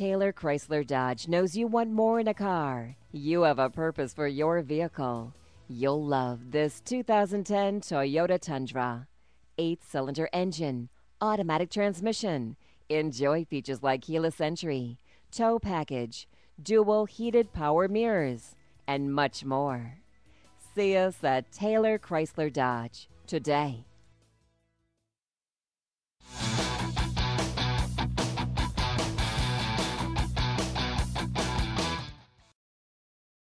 Taylor Chrysler Dodge knows you want more in a car. You have a purpose for your vehicle. You'll love this 2010 Toyota Tundra. Eight cylinder engine, automatic transmission. Enjoy features like keyless entry, tow package, dual heated power mirrors, and much more. See us at Taylor Chrysler Dodge today.